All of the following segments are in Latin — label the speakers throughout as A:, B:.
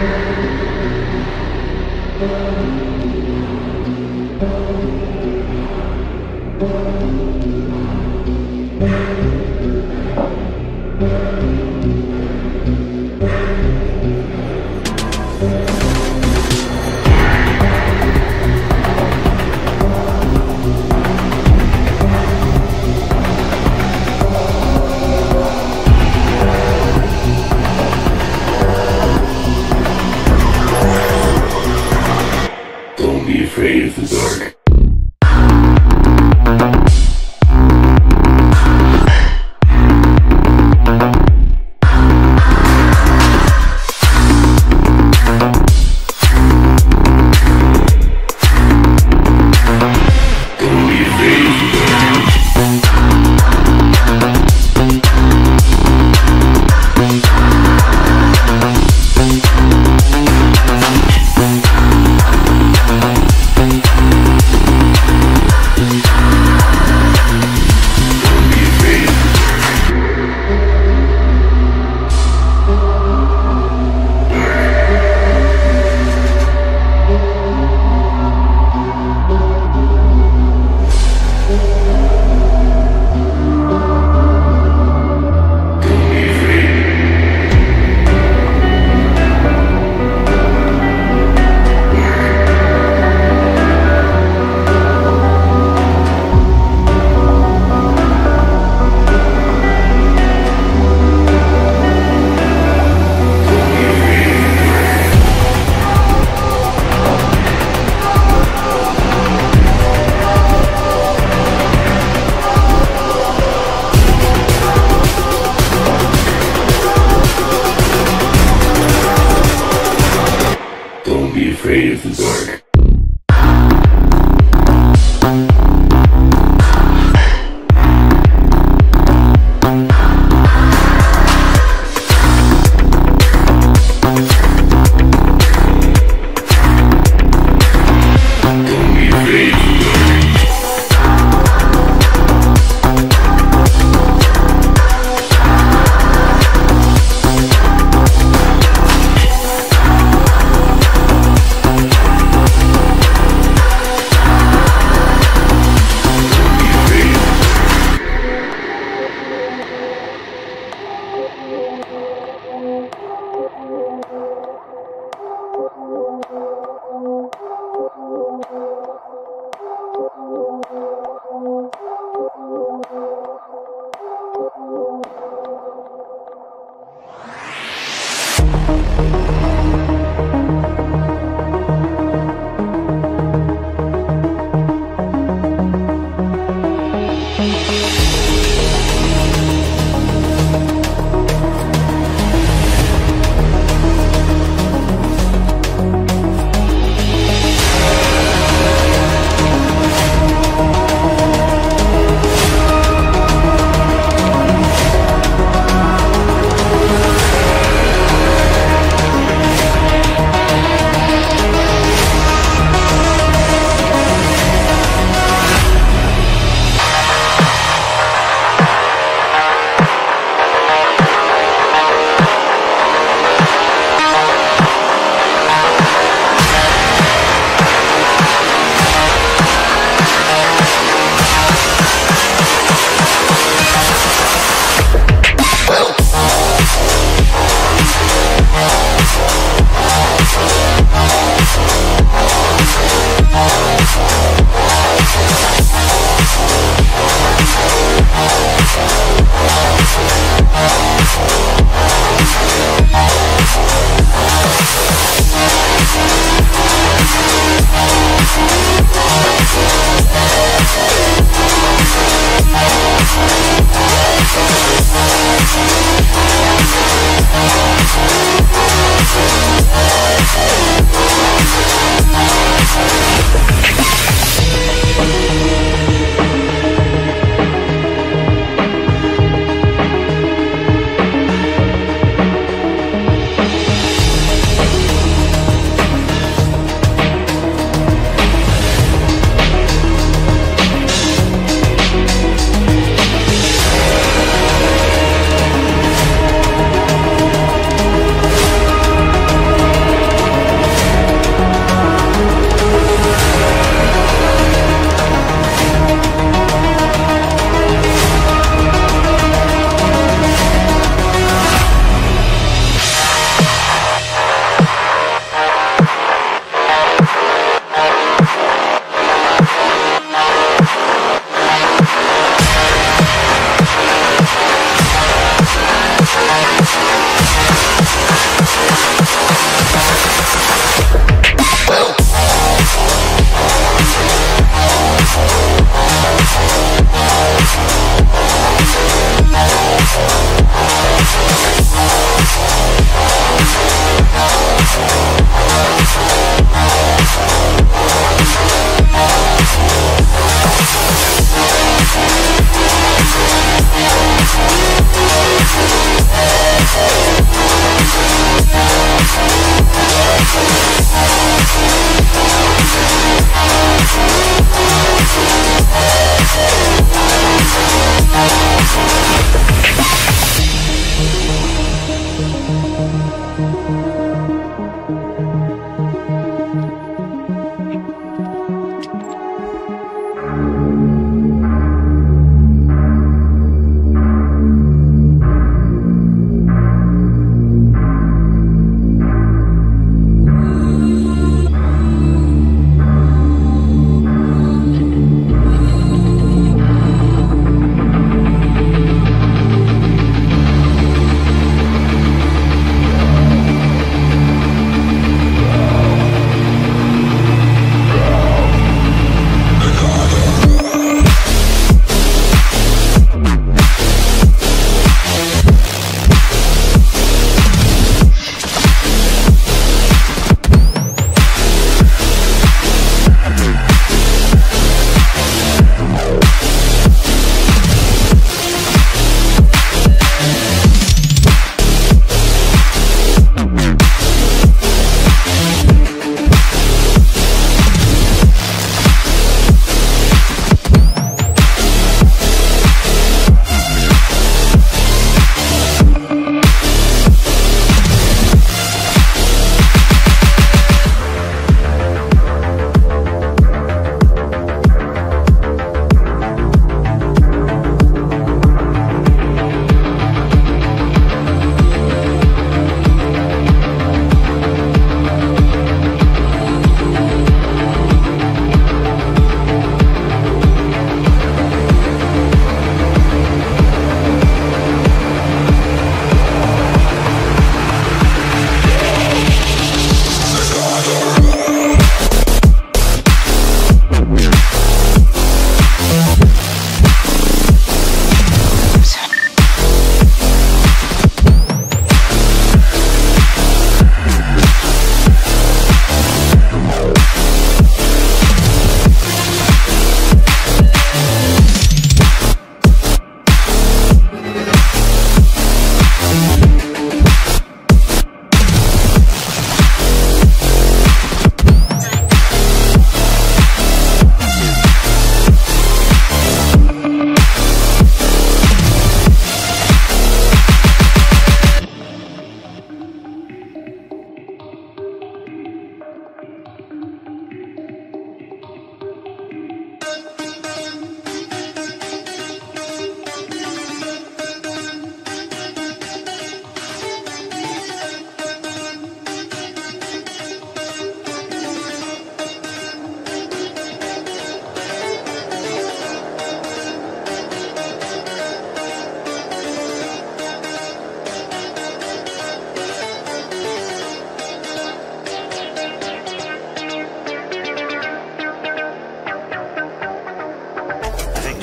A: thank you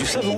A: Seven.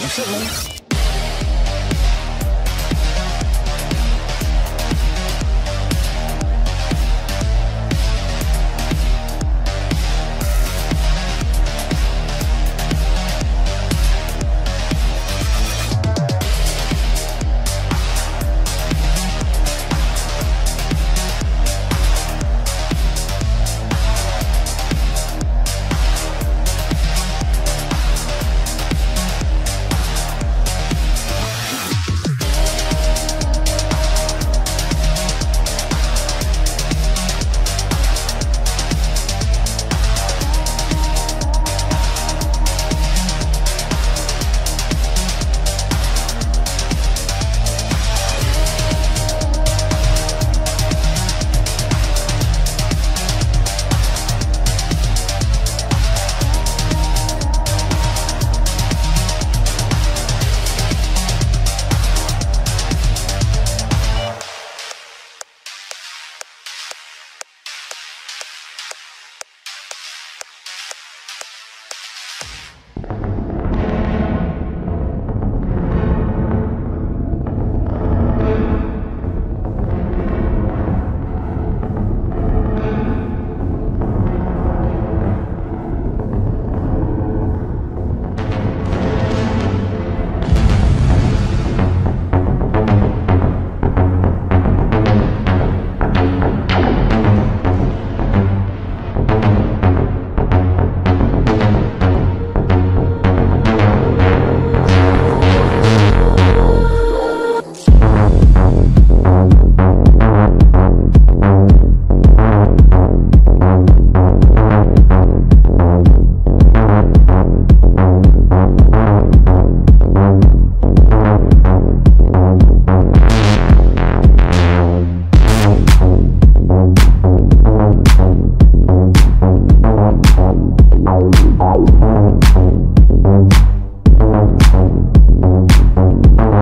A: You Thanks.